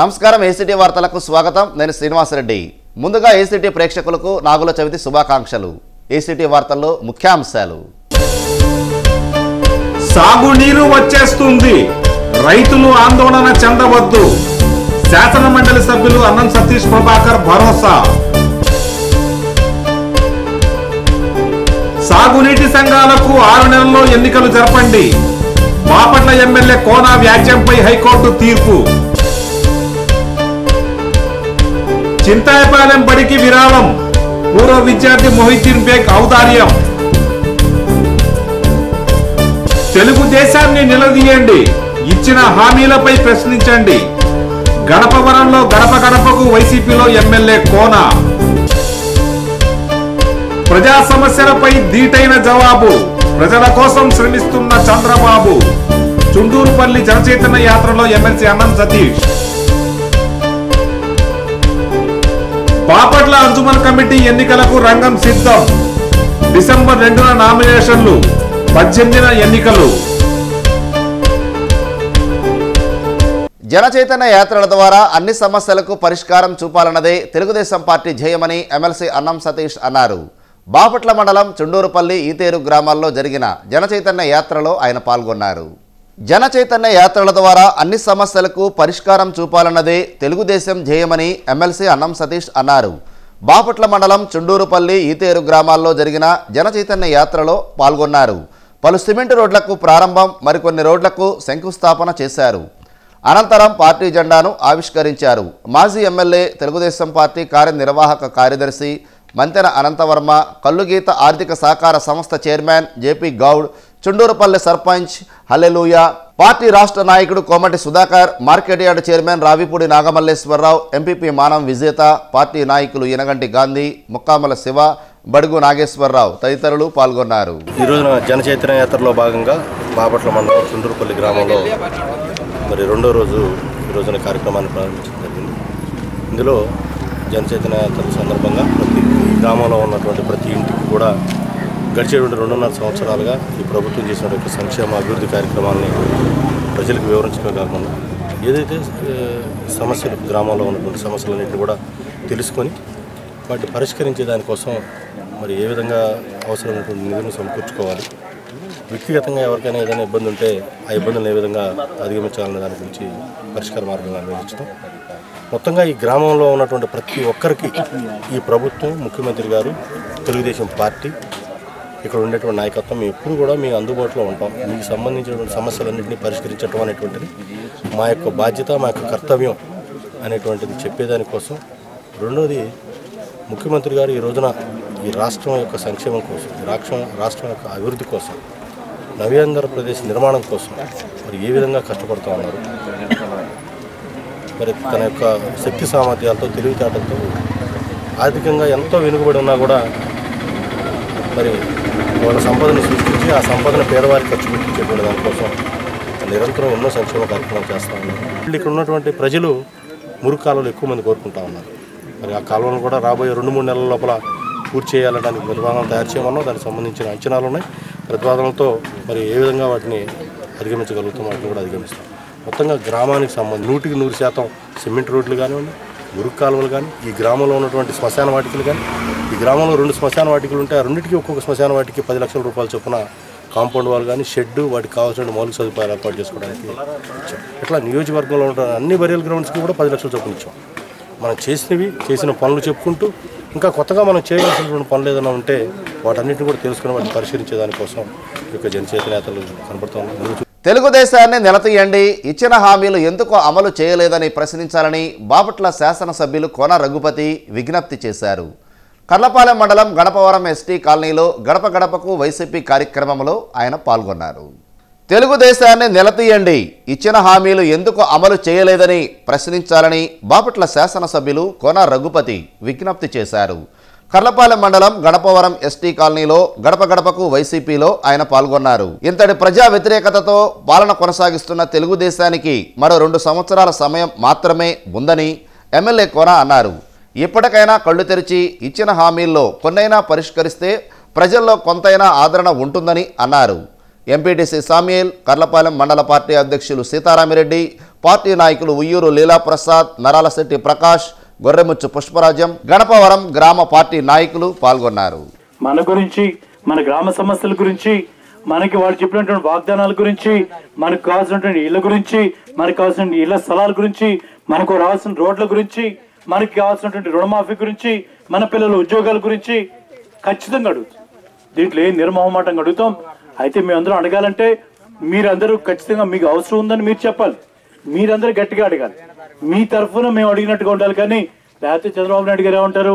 నమస్కారం ఏసీటీ వార్తలకు స్వాగతం. నేను శ్రీనివాసరెడ్డి ముందుగా ఏసీటీ ప్రేక్షకులకు నాగుల చవితి శుభాకాంక్షలు. ఏసీటీ వార్తల్లో ముఖ్యాంశాలు. సాగునీరు వచ్చేస్తుంది. రైతులు ఆందోళన చెందవద్దు. శాసన మండలి సభ్యులు అన్నం సతీష్ ప్రభాకర్ భరోసా. సాగునీటి సంఘాలకు ఆరు నెలల్లో ఎన్నికలు జరపండి. బాపట్ల ఎమ్మెల్యే కోనా వ్యాజ్యంపై హైకోర్టు తీర్పు. చింతాయపాలెం బడికి విరాళం. పూర్వ విద్యార్థి మొహిద్దీన్ బేగ్ ఔదార్యం. తెలుగుదేశాన్ని నిలదీయండి. ఇచ్చిన హామీలపై ప్రశ్నించండి. గడపవరంలో గడప గడపకు వైసీపీలో ఎమ్మెల్యే కోన. ప్రజా సమస్యలపై దీటైన జవాబు. ప్రజల కోసం శ్రమిస్తున్న చంద్రబాబు. చుండూరుపల్లి జనచైతన్య యాత్రలో ఎమ్మెల్సీ అన్నం సతీష్. బాపట్ల అంజుమన్ కమిటీ ఎన్నికలకు రంగం సిద్ధం. డిసెంబర్ రెండున నామినేషన్లు పద్దెనిమిదిన ఎన్నికలు. జనచైతన్య యాత్రల ద్వారా అన్ని సమస్యలకు పరిష్కారం చూపాలన్నదే తెలుగుదేశం పార్టీ ధ్యేయమని ఎమ్మెల్సీ అన్నం సతీష్ అన్నారు. బాపట్ల మండలం చుండూరుపల్లి ఈతేరు గ్రామాల్లో జరిగిన జనచైతన్య యాత్రలో ఆయన పాల్గొన్నారు. జన చైతన్య యాత్రల ద్వారా అన్ని సమస్యలకు పరిష్కారం చూపాలన్నదే తెలుగుదేశం ధ్యేయమని ఎమ్మెల్సీ అన్నం సతీష్ అన్నారు. బాపట్ల మండలం చుండూరుపల్లి ఈతేరు గ్రామాల్లో జరిగిన జన చైతన్య యాత్రలో పాల్గొన్నారు. పలు సిమెంట్ రోడ్లకు ప్రారంభం మరికొన్ని రోడ్లకు శంకుస్థాపన చేశారు. అనంతరం పార్టీ జెండాను ఆవిష్కరించారు. మాజీ ఎమ్మెల్యే తెలుగుదేశం పార్టీ కార్యనిర్వాహక కార్యదర్శి మంతెన అనంతవర్మ కల్లుగీత ఆర్థిక సహకార సంస్థ chairman JP Goud Chundurupalli sarpanch hallelujah party రాష్ట్ర నాయకుడు Komati Sudhakar market yard chairman Ravipudi Nagamalleswararao MPP Manam Vijetha party నాయకులు ఇనగంటి గాంధీ ముక్కామల శివ బడుగు నాగేశ్వరరావు తదితరులు పాల్గొన్నారు. ఈ రోజున యాత్రలో భాగంగా బాపట్ల మండలం చుండూరుపల్లి గ్రామంలో మరి రెండో రోజు ఈ రోజున కార్యక్రమాన్ని ప్రారంభించడం జరిగింది. ఇందులో జనచైతన్య యాత్ర సందర్భంగా ప్రతి గ్రామంలో ఉన్నటువంటి ప్రతి ఇంటికి కూడా గడిచేటువంటి రెండున్నర సంవత్సరాలుగా ఈ ప్రభుత్వం చేసినటువంటి సంక్షేమ అభివృద్ధి కార్యక్రమాన్ని ప్రజలకు వివరించడమే కాకుండా ఏదైతే సమస్యలు గ్రామంలో ఉన్నటువంటి సమస్యలన్నింటినీ కూడా తెలుసుకొని వాటిని పరిష్కరించే దానికోసం మరి ఏ విధంగా అవసరమైనటువంటి నిధులను సమకూర్చుకోవాలి వ్యక్తిగతంగా ఎవరికైనా ఏదైనా ఇబ్బంది ఉంటే ఆ ఇబ్బందులను ఏ విధంగా అధిగమించాలనే దాని గురించి పరిష్కార మార్గంగా అన్వేషించడం మొత్తంగా ఈ గ్రామంలో ఉన్నటువంటి ప్రతి ఒక్కరికి ఈ ప్రభుత్వం ముఖ్యమంత్రి గారు తెలుగుదేశం పార్టీ ఇక్కడ ఉండేటువంటి నాయకత్వం మేము ఎప్పుడు కూడా మేము అందుబాటులో ఉంటాం. మీకు సంబంధించినటువంటి సమస్యలన్నింటినీ పరిష్కరించడం అనేటువంటిది మా యొక్క బాధ్యత మా యొక్క కర్తవ్యం అనేటువంటిది చెప్పేదానికోసం రెండోది ముఖ్యమంత్రి గారు ఈ రోజున ఈ రాష్ట్రం యొక్క సంక్షేమం కోసం రాష్ట్రం రాష్ట్రం యొక్క అభివృద్ధి కోసం నవ్యాంధ్రప్రదేశ్ నిర్మాణం కోసం మరి ఏ విధంగా కష్టపడుతూ ఉన్నారు? మరి తన యొక్క శక్తి సామర్థ్యాలతో తెలివితేటలతో ఆర్థికంగా ఎంతో వెనుకబడి ఉన్నా కూడా మరి వాళ్ళ సంపదను సృష్టించి ఆ సంపదను పేదవారికి ఖర్చు పెట్టించేటువంటి దానికోసం నిరంతరం ఎన్నో సంక్షేమ కార్యక్రమాలు చేస్తూ ఉన్నారు. ఇక్కడ ఉన్నటువంటి ప్రజలు మురుగు కాలువలు ఎక్కువ మంది కోరుకుంటా ఉన్నారు. మరి ఆ కాలువలను కూడా రాబోయే రెండు మూడు నెలల లోపల పూర్తి చేయాలడానికి ప్రతిపాదనలు తయారు చేయమన్నాం. దానికి సంబంధించిన అంచనాలు ఉన్నాయి. ప్రతిపాదనలతో మరి ఏ విధంగా వాటిని అధిగమించగలుగుతాం వాటిని కూడా అధిగమిస్తాం. మొత్తంగా గ్రామానికి సంబంధించి నూటికి నూరు శాతం సిమెంట్ రోడ్లు కానివ్వండి మురుగు కాలువలు కానీ ఈ గ్రామంలో ఉన్నటువంటి శ్మశాన వాటికలు కానీ ఈ గ్రామంలో రెండు శ్మశాన వాటికలు ఉంటే ఆ రెండింటికి ఒక్కొక్క శ్మశాన వాటికి పది లక్షల రూపాయల చొప్పున కాంపౌండ్ వాల్ కానీ షెడ్ వాటికి కావాల్సిన మౌలిక సదుపాయాలు ఏర్పాటు చేసుకోవడానికి ఇట్లా నియోజకవర్గంలో ఉన్న అన్ని బరియల్ గ్రౌండ్స్కి కూడా పది లక్షలు చొప్పున ఇచ్చాం. మనం చేసినవి చేసిన పనులు చెప్పుకుంటూ ఇంకా కొత్తగా మనం చేయవలసినటువంటి పనులు ఏదైనా ఉంటే వాటన్నిటిని కూడా తెలుసుకుని వాటిని పరిశీలించే దానికోసం ఈ యొక్క జనచేత నేతలు కనపడుతూ తెలుగుదేశాన్ని నిలతీయండి. ఇచ్చిన హామీలు ఎందుకు అమలు చేయలేదని ప్రశ్నించాలని బాపట్ల శాసనసభ్యులు కోన రఘుపతి విజ్ఞప్తి చేశారు. కర్లపాలెం మండలం గణపవరం ఎస్టీ కాలనీలో గడప గడపకు వైసీపీ కార్యక్రమంలో ఆయన పాల్గొన్నారు. తెలుగుదేశాన్ని నిలతీయండి. ఇచ్చిన హామీలు ఎందుకు అమలు చేయలేదని ప్రశ్నించాలని బాపట్ల శాసనసభ్యులు కోన రఘుపతి విజ్ఞప్తి చేశారు. కర్లపాలెం మండలం గణపవరం ఎస్టీ కాలనీలో గడప గడపకు వైసీపీలో ఆయన పాల్గొన్నారు. ఇంతటి ప్రజా వ్యతిరేకతతో పాలన కొనసాగిస్తున్న తెలుగుదేశానికి మరో రెండు సంవత్సరాల సమయం మాత్రమే ఉందని ఎమ్మెల్యే కోన అన్నారు. ఇప్పటికైనా కళ్ళు తెరిచి ఇచ్చిన హామీల్లో కొన్నైనా పరిష్కరిస్తే ప్రజల్లో కొంతైనా ఆదరణ ఉంటుందని అన్నారు. ఎంపీటీసీ సామ్యేల్ కర్లపాలెం మండల పార్టీ అధ్యక్షులు సీతారామిరెడ్డి పార్టీ నాయకులు ఉయ్యూరు లీలాప్రసాద్ నరాలశెట్టి ప్రకాష్ గొర్రెముచ్చు పుష్పరాజం గణపవరం గ్రామ పార్టీ నాయకులు పాల్గొన్నారు. మన గురించి మన గ్రామ సమస్యల గురించి మనకి వాళ్ళు చెప్పినటువంటి వాగ్దానాల గురించి మనకు కావాల్సినటువంటి ఇళ్ళ గురించి మనకు కావాల్సిన ఇళ్ళ స్థలాల గురించి మనకు రావాల్సిన రోడ్ల గురించి మనకి కావాల్సినటువంటి రుణమాఫీ గురించి మన పిల్లల ఉద్యోగాల గురించి ఖచ్చితంగా అడుగుతాం. దీంట్లో ఏం నిర్మోహమాటంగా అడుగుతాం? అయితే మేమందరం అడగాలంటే మీరందరూ ఖచ్చితంగా మీకు అవసరం ఉందని మీరు చెప్పాలి. మీరందరూ గట్టిగా అడగాలి. మీ తరఫున మేము అడిగినట్టుగా ఉండాలి కానీ లేకపోతే చంద్రబాబు నాయుడు గారు ఏమంటారు?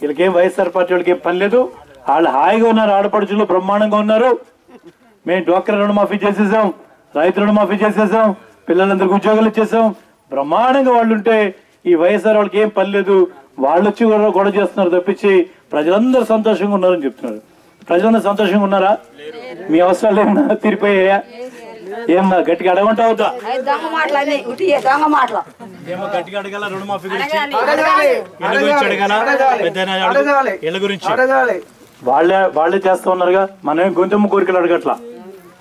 వీళ్ళకేం వైఎస్ఆర్ పార్టీ వాళ్ళకి ఏం పని లేదు. వాళ్ళు హాయిగా ఉన్నారు ఆడపడుచులు బ్రహ్మాండంగా ఉన్నారు. మేము డ్వాక్రా రుణమాఫీ చేసేసాం రైతు రుణమాఫీ చేసేసాం పిల్లలందరికీ ఉద్యోగాలు ఇచ్చేసాం. బ్రహ్మాండంగా వాళ్ళు ఉంటే ఈ వైఎస్ఆర్ వాళ్ళకి ఏం పని లేదు. వాళ్ళు వచ్చి కూడా గొడవ చేస్తున్నారు తప్పించి ప్రజలందరూ సంతోషంగా ఉన్నారని చెప్తున్నారు. ప్రజలందరూ సంతోషంగా ఉన్నారా? మీ అవసరాలు ఏమన్నా తీరిపోయాయా? ఏమన్నా గట్టిగా అడగంటా అవుతా గట్టిగా అడగాల? రుణమాఫీ గురించి? ఇళ్ళ గురించి వాళ్ళే వాళ్ళే చేస్తా ఉన్నారుగా. మనమే గొంతమ్మ కోరికలు అడగట్లా?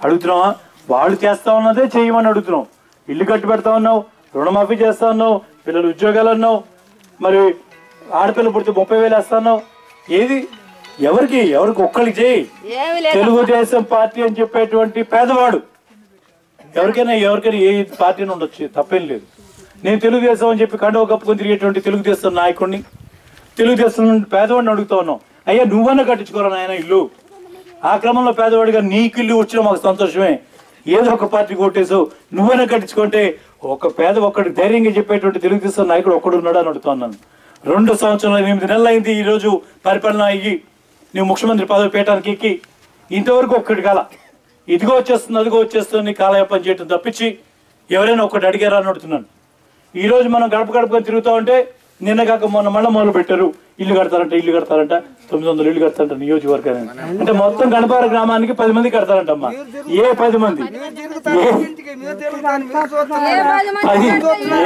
అడుగుతున్నావా? వాళ్ళు చేస్తా ఉన్నదే చేయమని అడుగుతున్నాం. ఇల్లు కట్టి పెడతా ఉన్నావు. రుణమాఫీ చేస్తా ఉన్నావు. పిల్లలు ఉద్యోగాలు అన్నావు మరి ఆడపిల్ల పుడితే ముప్పై వేలు వేస్తా ఉన్నావు ఏది? ఎవరికి? ఎవరికి? ఒక్కరికి చేయి. తెలుగుదేశం పార్టీ అని చెప్పేటువంటి పేదవాడు. ఎవరికైనా ఎవరికైనా ఏ పార్టీని ఉండొచ్చు తప్పేం లేదు. నేను తెలుగుదేశం అని చెప్పి కండవ కప్పుకొని తిరిగేటువంటి తెలుగుదేశం నాయకుడిని తెలుగుదేశం నుండి పేదవాడిని అడుగుతా ఉన్నాం అయ్యా నువ్వన్నా కట్టించుకోరా నాయన ఇల్లు? ఆ క్రమంలో పేదవాడిగా నీకు ఇల్లు వచ్చినా మాకు సంతోషమే. ఏదో ఒక పార్టీ కొట్టేసావు నువ్వైనా కట్టించుకుంటే ఒక పేద ఒక్కడు ధైర్యంగా చెప్పేటువంటి తెలుగుదేశం నాయకుడు ఒక్కడు ఉన్నాడు అని అడుగుతున్నాను రెండు సంవత్సరాలు ఎనిమిది నెలలు అయింది ఈరోజు పరిపాలన అయ్యి నువ్వు ముఖ్యమంత్రి పదవి పీఠానికి ఎక్కి ఇంతవరకు ఒక్కటి కాల. ఇదిగో వచ్చేస్తుంది అదిగో వచ్చేస్తుంది కాలయాపం చేయటం తప్పించి ఎవరైనా ఒకటి అడిగారా అని అడుగుతున్నాను. ఈరోజు మనం గడప గడపగా తిరుగుతూ ఉంటే నిన్న కాక మొన్న మళ్ళీ మొదలు పెట్టారు ఇల్లు కడతారంట ఇల్లు కడతారంట. తొమ్మిది వందలు ఇల్లు కడతారంట నియోజకవర్గానికి. అంటే మొత్తం గణపార గ్రామానికి పది మంది కడతారంటమ్మా. ఏ పది మంది? ఏ పది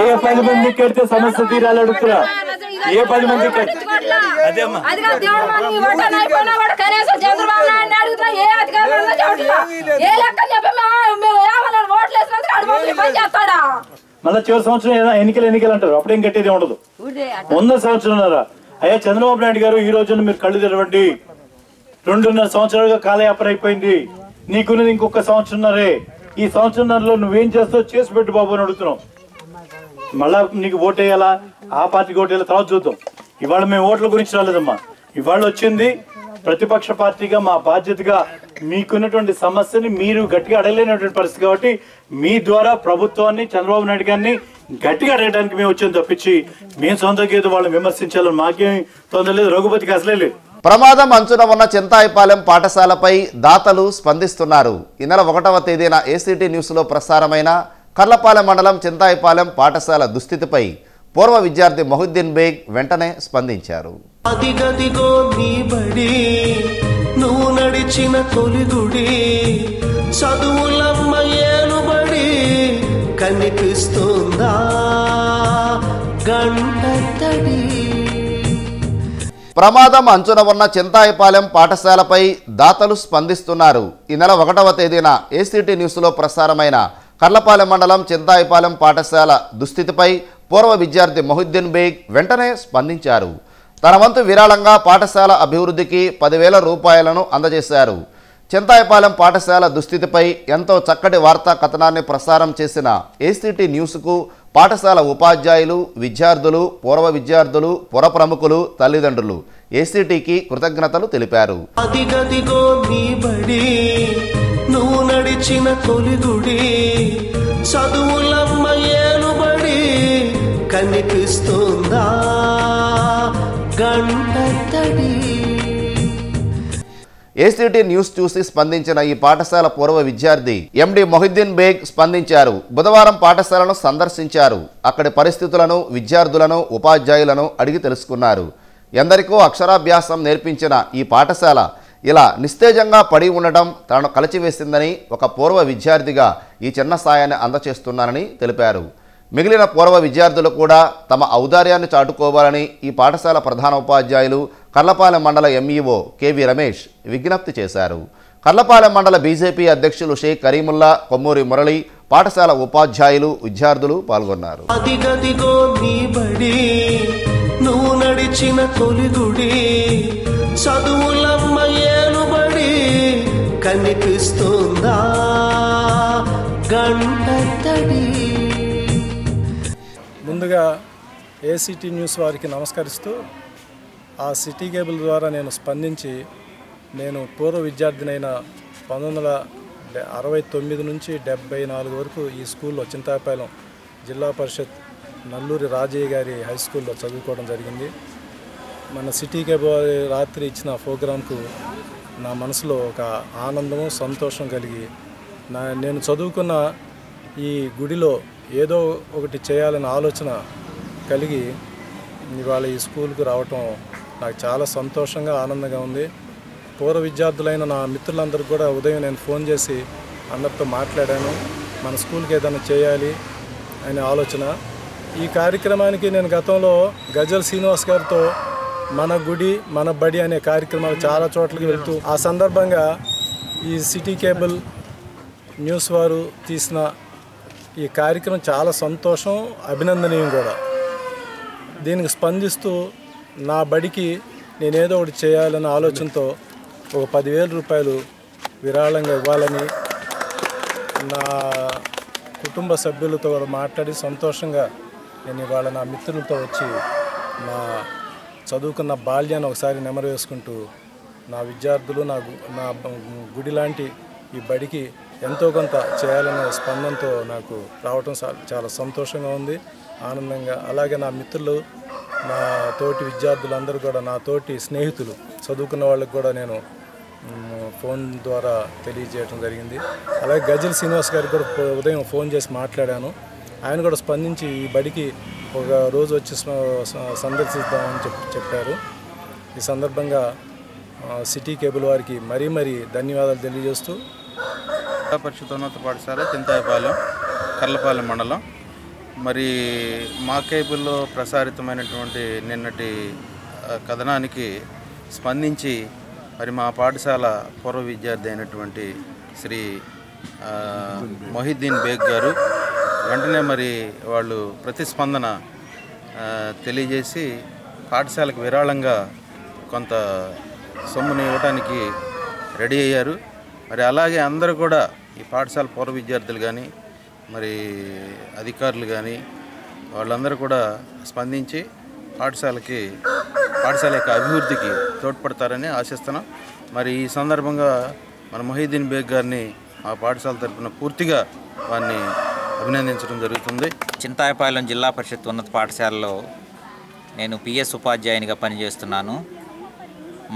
ఏ పది మంది కడితే సమస్య తీరాలి అడుగుతురా ఏ పది మంది కడితే? అదే అమ్మా. అది కాదు దేవుడు మనం ఈ ఓటాన్ని అయిపోయినా కూడా కనీసం చంద్రబాబు నాయుడు అడుగుతున్నా ఏ అధికారులు ఉందో చెప్పట్లా. ఏ లెక్క చెప్పి మేము మేము ఏమన్నా ఓట్లు వేసినందుకు అడు మమ్మల్ని పని చేస్తాడా? మళ్ళీ చివరి సంవత్సరం ఎన్నికలు ఎన్నికలు అంటారు. అప్పుడేం కట్టేది ఉండదు. ఊరికే అట్ట. అయ్యా చంద్రబాబు నాయుడు గారు ఈ రోజున మీరు కళ్ళు తెరవండి. రెండున్నర సంవత్సరాలుగా కాలయాపన అయిపోయింది. నీకున్నది ఇంకొక సంవత్సరంన్నరే. ఈ సంవత్సరంన్నరలో నువ్వేం చేస్తావు చేసి పెట్టు బాబు అని అడుగుతున్నావు మళ్ళా నీకు ఓటేయాలా? ఆ పార్టీకి ఓటేయాలా? తర్వాత చూద్దాం. ఇవాళ మేము ఓట్ల గురించి రాలేదమ్మా. ఇవాళ వచ్చింది ప్రతిపక్ష పార్టీగా మా బాధ్యతగా మీకున్నటువంటి సమస్యని మీరు గట్టిగా అడగలేనటువంటి పరిస్థితి కాబట్టి మీ ద్వారా ప్రభుత్వాన్ని చంద్రబాబు నాయుడు గారిని గట్టిగా అడగడానికి మేము వచ్చాం తప్పించి మేము సొంత గీత వాళ్ళని విమర్శించాలని మాకేం తొందర లేదు. రఘుపతికి అసలే లేదు. ప్రమాదం అంచున ఉన్న చింతాయిపాలెం పాఠశాలపై దాతలు స్పందిస్తున్నారు. ఈ నెల ఒకటవ తేదీన ఏసీటీ న్యూస్లో ప్రసారమైన కర్లపాలెం మండలం చింతాయిపాలెం పాఠశాల దుస్థితిపై పూర్వ విద్యార్థి మొహుద్దీన్ బేగ్ వెంటనే స్పందించారు. అదిగదిగో నీ బడి నువ్వు నడిచిన తొలిగుడి చదువులమ్మ ఏలుబడి కనిపిస్తుందా? గంటడి ప్రమాదం అంచున ఉన్న చింతాయిపాలెం పాఠశాలపై దాతలు స్పందిస్తున్నారు. ఈ నెల ఒకటవ తేదీన ఏసీటీ న్యూస్లో ప్రసారమైన కర్లపాలెం మండలం చింతాయిపాలెం పాఠశాల దుస్థితిపై పూర్వ విద్యార్థి మొహిద్దీన్ బేగ్ వెంటనే స్పందించారు. తన వంతు విరాళంగా పాఠశాల అభివృద్ధికి పదివేల రూపాయలను అందజేశారు. చింతాయిపాలెం పాఠశాల దుస్థితిపై ఎంతో చక్కటి వార్తా కథనాన్ని ప్రసారం చేసిన ఏసీటీ న్యూస్కు పాఠశాల ఉపాధ్యాయులు విద్యార్థులు పూర్వ విద్యార్థులు పుర ప్రముఖులు తల్లిదండ్రులు ఏసీటీకి కృతజ్ఞతలు తెలిపారు. నువ్వు నడిచిన తొలిగుడి చదువులమ్మ ఏలుబడి కనిపిస్తుందా? ఏసీటీ న్యూస్ చూసి స్పందించిన ఈ పాఠశాల పూర్వ విద్యార్థి ఎండి మొహిద్దీన్ బేగ్ స్పందించారు. బుధవారం పాఠశాలను సందర్శించారు. అక్కడి పరిస్థితులను విద్యార్థులను ఉపాధ్యాయులను అడిగి తెలుసుకున్నారు. ఎందరికో అక్షరాభ్యాసం నేర్పించిన ఈ పాఠశాల ఇలా నిస్తేజంగా పడి ఉండటం తనను కలిచివేసిందని ఒక పూర్వ విద్యార్థిగా ఈ చిన్న సాయాన్ని అందచేస్తున్నానని తెలిపారు. మిగిలిన పూర్వ విద్యార్థులు కూడా తమ ఔదార్యాన్ని చాటుకోవాలని ఈ పాఠశాల ప్రధాన ఉపాధ్యాయులు కర్లపాలెం మండల ఎంఈఓ కెవి రమేష్ విజ్ఞప్తి చేశారు. కర్లపాలెం మండల బీజేపీ అధ్యక్షులు షేక్ కరీముల్లా కొమ్మూరి మురళి పాఠశాల ఉపాధ్యాయులు విద్యార్థులు పాల్గొన్నారు. నువ్వు నడిచిన తొలిగుడి చదువులమ్మ ఏలుబడి కనిపిస్తుందా? గంట తడి ముందుగా ఏసీటీ న్యూస్ వారికి నమస్కరిస్తూ ఆ సిటీ కేబుల్ ద్వారా నేను స్పందించి నేను పూర్వ విద్యార్థినైన పంతొమ్మిది వందల అరవై తొమ్మిది నుంచి డెబ్బై నాలుగు వరకు ఈ స్కూల్లో చింతాపాలెం జిల్లా పరిషత్ నల్లూరి రాజయ్య గారి హై స్కూల్లో చదువుకోవడం జరిగింది. మన సిటీ కేబుల్ వారి రాత్రి ఇచ్చిన ప్రోగ్రాంకు నా మనసులో ఒక ఆనందము సంతోషం కలిగి నా నేను చదువుకున్న ఈ గుడిలో ఏదో ఒకటి చేయాలనే ఆలోచన కలిగి ఇవాళ ఈ స్కూల్కు రావటం నాకు చాలా సంతోషంగా ఆనందంగా ఉంది. పూర్వ విద్యార్థులైన నా మిత్రులందరికీ కూడా ఉదయం నేను ఫోన్ చేసి అందరితో మాట్లాడాను. మన స్కూల్కి ఏదైనా చేయాలి అనే ఆలోచన. ఈ కార్యక్రమానికి నేను గతంలో గజల్ శ్రీనివాస్ గారితో మన గుడి మన బడి అనే కార్యక్రమాలు చాలా చోట్లకి వెళ్తూ ఆ సందర్భంగా ఈ సిటీ కేబుల్ న్యూస్ వారు తీసిన ఈ కార్యక్రమం చాలా సంతోషం అభినందనీయం కూడా. దీనికి స్పందిస్తూ నా బడికి నేనేదో ఒకటి చేయాలన్న ఆలోచనతో ఒక పదివేల రూపాయలు విరాళంగా ఇవ్వాలని నా కుటుంబ సభ్యులతో కూడా మాట్లాడి సంతోషంగా నేను ఇవాళ నా మిత్రులతో వచ్చి నా చదువుకున్న బాల్యాన్ని ఒకసారి నెమరు వేసుకుంటూ నా విద్యార్థులు నా గు- నా గుడి లాంటి ఈ బడికి ఎంతో కొంత చేయాలనే స్పందనతో నాకు రావటం చాలా సంతోషంగా ఉంది ఆనందంగా. అలాగే నా మిత్రులు నా తోటి విద్యార్థులందరూ కూడా నా తోటి స్నేహితులు చదువుకున్న వాళ్ళకి కూడా నేను ఫోన్ ద్వారా తెలియజేయడం జరిగింది. అలాగే గజల్ శ్రీనివాస్ గారికి కూడా ఉదయం ఫోన్ చేసి మాట్లాడాను. ఆయన కూడా స్పందించి ఈ బడికి ఒక రోజు వచ్చి సందర్శిద్దామని చెప్ చెప్పారు. ఈ సందర్భంగా సిటీ కేబుల్ వారికి మరీ మరీ ధన్యవాదాలు తెలియజేస్తూ జిల్లా పరిషత్ ఉన్నత పాఠశాల చింతాయపాలెం కర్లపాలెం మండలం. మరి మా కేబుల్లో ప్రసారితమైనటువంటి నిన్నటి కథనానికి స్పందించి మరి మా పాఠశాల పూర్వ విద్యార్థి అయినటువంటి శ్రీ మొహిద్దీన్ బేగ్ గారు వెంటనే మరి వాళ్ళు ప్రతిస్పందన తెలియజేసి పాఠశాలకు విరాళంగా కొంత సొమ్ముని ఇవ్వడానికి రెడీ అయ్యారు. మరి అలాగే అందరూ కూడా ఈ పాఠశాల పూర్వ విద్యార్థులు కానీ మరి అధికారులు కానీ వాళ్ళందరూ కూడా స్పందించి పాఠశాలకి పాఠశాల యొక్క అభివృద్ధికి తోడ్పడతారని ఆశిస్తున్నాం. మరి ఈ సందర్భంగా మన మొహీద్దీన్ బేగ్ గారిని ఆ పాఠశాల తరఫున పూర్తిగా వారిని అభినందించడం జరుగుతుంది. చింతాయపాలెం జిల్లా పరిషత్ ఉన్నత పాఠశాలలో నేను పిఎస్ ఉపాధ్యాయునిగా పనిచేస్తున్నాను.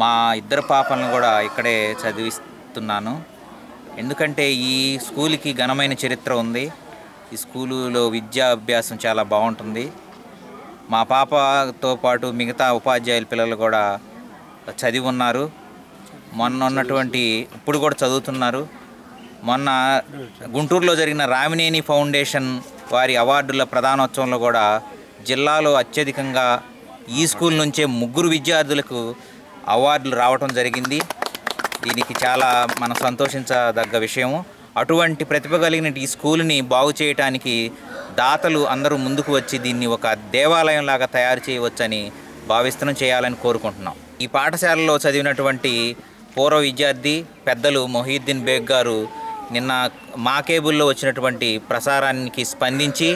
మా ఇద్దరు పాపలను కూడా ఇక్కడే చదివిస్తున్నాను. ఎందుకంటే ఈ స్కూల్కి ఘనమైన చరిత్ర ఉంది. ఈ స్కూలులో విద్యా అభ్యాసం చాలా బాగుంటుంది. మా పాపతో పాటు మిగతా ఉపాధ్యాయుల పిల్లలు కూడా చదివి ఉన్నారు. మొన్న ఉన్నటువంటి ఇప్పుడు కూడా చదువుతున్నారు. మొన్న గుంటూరులో జరిగిన రామినేని ఫౌండేషన్ వారి అవార్డుల ప్రధానోత్సవంలో కూడా జిల్లాలో అత్యధికంగా ఈ స్కూల్ నుంచే ముగ్గురు విద్యార్థులకు అవార్డులు రావటం జరిగింది. దీనికి చాలా మనం సంతోషించదగ్గ విషయము. అటువంటి ప్రతిభ కలిగిన ఈ స్కూల్ని బాగు చేయటానికి దాతలు అందరూ ముందుకు వచ్చి దీన్ని ఒక దేవాలయం లాగా తయారు చేయవచ్చని భావిస్తున్నాం చేయాలని కోరుకుంటున్నాం. ఈ పాఠశాలలో చదివినటువంటి పూర్వ విద్యార్థి పెద్దలు మొహీద్దీన్ బేగ్ గారు నిన్న మా కేబుల్లో వచ్చినటువంటి ప్రసారానికి స్పందించి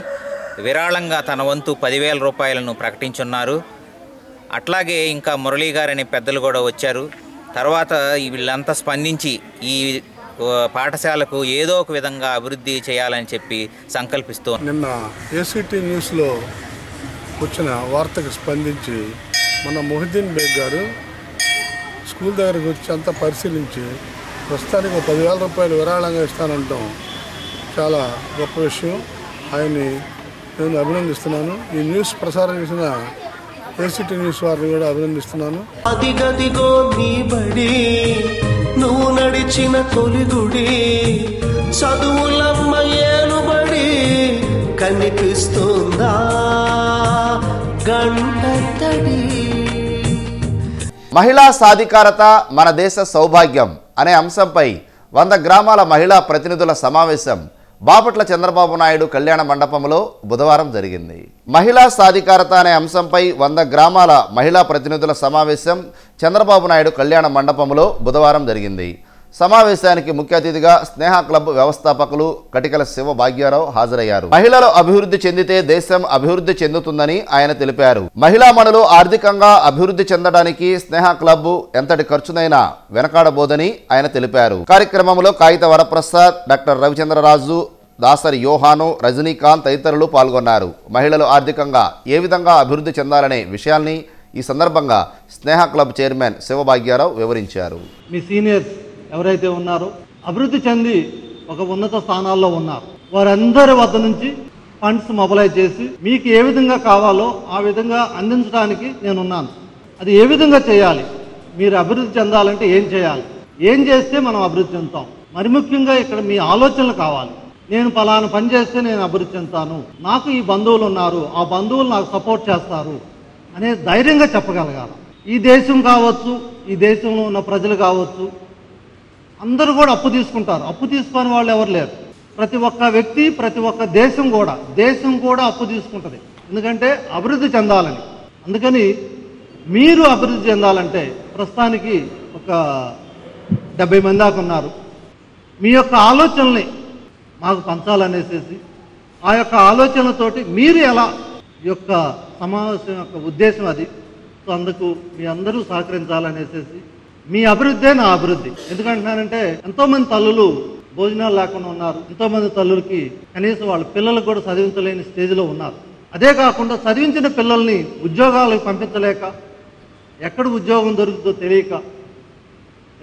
విరాళంగా తన వంతు పదివేల రూపాయలను ప్రకటించున్నారు. అట్లాగే ఇంకా మురళీ గారు అనే పెద్దలు కూడా వచ్చారు. తర్వాత వీళ్ళంతా స్పందించి ఈ పాఠశాలకు ఏదో ఒక విధంగా అభివృద్ధి చేయాలని చెప్పి సంకల్పిస్తూ నిన్న ఏసీటీ న్యూస్లో వచ్చిన వార్తకు స్పందించి మన మొహిద్దీన్ బేగ్ గారు స్కూల్ దగ్గరకు వచ్చి అంతా పరిశీలించి ప్రస్తుతానికి ఒక పదివేల రూపాయలు విరాళంగా ఇస్తానంటాం. చాలా గొప్ప విషయం. ఆయన్ని నేను అభినందిస్తున్నాను. ఈ న్యూస్ ప్రసారం చేసిన ఏసీటీ న్యూస్ వారిని కూడా అభినందిస్తున్నాను. అదిగదిగో నీ బడి నువ్వు నడిచిన తొలిగుడి చదువులమ్మ ఏలుబడి కనిపిస్తుందా? గంట తడి మహిళా సాధికారత మన దేశ సౌభాగ్యం అనే అంశంపై వంద గ్రామాల మహిళా ప్రతినిధుల సమావేశం బాపట్ల చంద్రబాబు నాయుడు కళ్యాణ మండపంలో బుధవారం జరిగింది. మహిళా సాధికారత అనే అంశంపై వంద గ్రామాల మహిళా ప్రతినిధుల సమావేశం చంద్రబాబు నాయుడు కళ్యాణ మండపంలో బుధవారం జరిగింది. సమావేశానికి ముఖ్య అతిథిగా స్నేహ క్లబ్ వ్యవస్థాపకులు కటికల శివ భాగ్యారావు హాజరయ్యారు. మహిళలు అభివృద్ధి చెందితే దేశం అభివృద్ధి చెందుతుందని ఆయన తెలిపారు. మహిళా మనులు ఆర్థికంగా అభివృద్ధి చెందడానికి స్నేహ క్లబ్ ఎంతటి ఖర్చునైనా వెనకాడబోదని ఆయన తెలిపారు. కార్యక్రమంలో కాగిత వరప్రసాద్ డాక్టర్ రవిచంద్రరాజు దాసరి యోహాను రజనీకాంత్ తదితరులు పాల్గొన్నారు. మహిళలు ఆర్థికంగా ఏ విధంగా అభివృద్ధి చెందాలనే విషయాల్ని ఈ సందర్భంగా స్నేహ క్లబ్ చైర్మన్ శివభాగ్యారావు వివరించారు. మీ సీనియర్స్ ఎవరైతే ఉన్నారో అభివృద్ధి చెంది ఒక ఉన్నత స్థానాల్లో ఉన్నారు. వారందరి వద్ద నుంచి ఫండ్స్ మొబలైజ్ చేసి మీకు ఏ విధంగా కావాలో ఆ విధంగా అందించడానికి నేను ఉన్నాను అది ఏ విధంగా చేయాలి? మీరు అభివృద్ధి చెందాలంటే ఏం చేయాలి? ఏం చేస్తే మనం అభివృద్ధి చెందుతాం? మరి ముఖ్యంగా ఇక్కడ మీ ఆలోచనలు కావాలి. నేను పలానా పని చేస్తే నేను అభివృద్ధి చెందుతాను. నాకు ఈ బంధువులు ఉన్నారు. ఆ బంధువులు నాకు సపోర్ట్ చేస్తారు అనే ధైర్యంగా చెప్పగలగాలి. ఈ దేశం కావచ్చు ఈ దేశంలో ఉన్న ప్రజలు కావచ్చు అందరూ కూడా అప్పు తీసుకుంటారు. అప్పు తీసుకొని వాళ్ళు ఎవరు లేరు. ప్రతి ఒక్క వ్యక్తి ప్రతి ఒక్క దేశం కూడా దేశం కూడా అప్పు తీసుకుంటుంది. ఎందుకంటే అభివృద్ధి చెందాలని. అందుకని మీరు అభివృద్ధి చెందాలంటే ప్రస్తుతానికి ఒక డెబ్బై మంది దాకా ఉన్నారు. మీ యొక్క ఆలోచనల్ని మాకు పంచాలనేసేసి ఆ యొక్క ఆలోచనలతోటి మీరు ఎలా ఈ యొక్క సమావేశం యొక్క ఉద్దేశం అది సో అందుకు మీ అందరూ సహకరించాలనేసేసి మీ అభివృద్ధే నా అభివృద్ధి. ఎందుకంటున్నానంటే ఎంతో మంది తల్లులు భోజనాలు లేకుండా ఉన్నారు. ఎంతో మంది తల్లులకి కనీసం వాళ్ళ పిల్లలకు కూడా చదివించలేని స్టేజ్లో ఉన్నారు. అదే కాకుండా చదివించిన పిల్లల్ని ఉద్యోగాలకు పంపించలేక ఎక్కడ ఉద్యోగం దొరుకుతుందో తెలియక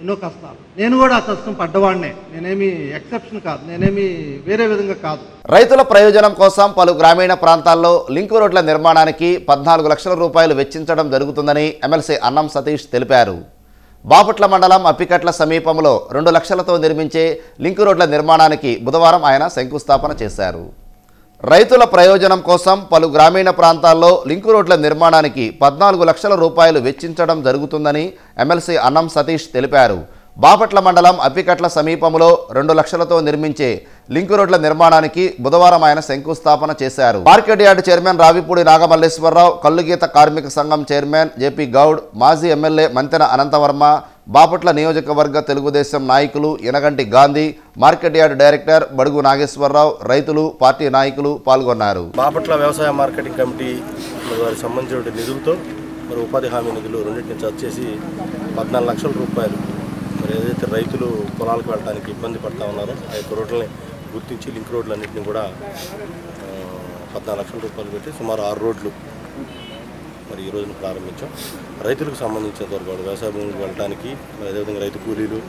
ఎన్నో కష్టాలు. నేను కూడా ఆ కష్టం పడ్డవాడినే. నేనేమి ఎక్సెప్షన్ కాదు. నేనేమి వేరే విధంగా కాదు. రైతుల ప్రయోజనం కోసం పలు గ్రామీణ ప్రాంతాల్లో లింక్ రోడ్ల నిర్మాణానికి పద్నాలుగు లక్షల రూపాయలు వెచ్చించడం జరుగుతుందని ఎమ్మెల్సీ అన్నం సతీష్ తెలిపారు. బాపట్ల మండలం అప్పికట్ల సమీపంలో రెండు లక్షలతో నిర్మించే లింకు రోడ్ల నిర్మాణానికి బుధవారం ఆయన శంకుస్థాపన చేశారు. రైతుల ప్రయోజనం కోసం పలు గ్రామీణ ప్రాంతాల్లో లింకు రోడ్ల నిర్మాణానికి పద్నాలుగు లక్షల రూపాయలు వెచ్చించడం జరుగుతుందని ఎమ్మెల్సీ అన్నం సతీష్ తెలిపారు. బాపట్ల మండలం అప్పికట్ల సమీపంలో రెండు లక్షలతో నిర్మించే లింకు రోడ్ల నిర్మాణానికి బుధవారం ఆయన శంకుస్థాపన చేశారు. Market yard chairman Ravipudi Nagamalleswararao కల్లుగీత కార్మిక సంఘం చైర్మన్ జేపీ గౌడ్ మాజీ ఎమ్మెల్యే మంతెన అనంతవర్మ బాపట్ల నియోజకవర్గ తెలుగుదేశం నాయకులు Enaganti Gandhi market yard director Badugu Nageswararao రైతులు పార్టీ నాయకులు పాల్గొన్నారు. బాపట్ల వ్యవసాయ మార్కెటింగ్ కమిటీ వారికి సంబంధించిన నిధులతో మరి ఉపాధి హామీ నిధులు రెండింటిని చర్చేసి పద్నాలుగు లక్షల రూపాయలు మరి ఏదైతే రైతులు పొలాలకు వెళ్ళడానికి ఇబ్బంది పడతా ఉన్నారో ఆ యొక్క రోడ్లని గుర్తించి లింక్ రోడ్లన్నింటినీ కూడా పద్నాలుగు లక్షల రూపాయలు పెట్టి సుమారు ఆరు రోడ్లు మరి ఈ రోజున ప్రారంభించాం. రైతులకు సంబంధించిన వరకు వ్యవసాయ భూములకు వెళ్ళడానికి మరి అదేవిధంగా రైతు కూలీలు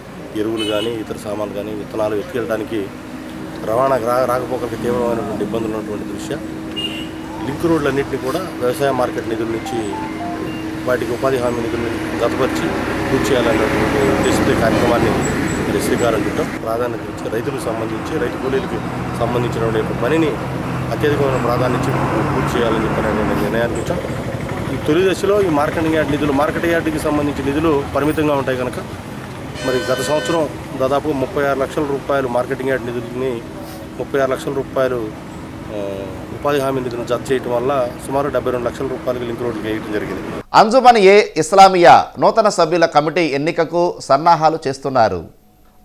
ఎరువులు కానీ ఇతర సామాన్లు కానీ విత్తనాలు ఎత్తుకెళ్ళడానికి రవాణా రా రాకపోకలకు తీవ్రమైనటువంటి ఇబ్బందులు ఉన్నటువంటి దృష్ట్యా లింక్ రోడ్లన్నింటినీ కూడా వ్యవసాయ మార్కెట్ నిధుల నుంచి వాటికి ఉపాధి హామీ నిధులు జతపరిచి పూర్తి చేయాలన్నటువంటి ఉద్దేశంతో కార్యక్రమాన్ని మరి శ్రీకారం చుట్టాం. ప్రాధాన్యత ఇచ్చి రైతులకు సంబంధించి రైతు కూలీలకు సంబంధించినటువంటి యొక్క పనిని అత్యధికమైన ప్రాధాన్యత పూర్తి చేయాలని చెప్పినటువంటి నిర్ణయానికి వచ్చాం. ఈ తొలి దశలో ఈ మార్కెటింగ్ యార్డ్ నిధులు మార్కెటింగ్ యార్డ్కి సంబంధించిన నిధులు పరిమితంగా ఉంటాయి కనుక మరి గత సంవత్సరం దాదాపు ముప్పై ఆరు లక్షల రూపాయలు మార్కెటింగ్ యార్డ్ నిధులని ముప్పై ఆరు లక్షల రూపాయలు ఉపాధి హామీ నిధులను జత చేయడం వల్ల సుమారు డెబ్బై రెండు లక్షల రూపాయలకు లింక్ రోడ్డుకి వేయడం జరిగింది. అంజుమన్ ఏ ఇస్లామియా నూతన సభ్యుల కమిటీ ఎన్నికకు సన్నాహాలు చేస్తున్నారు?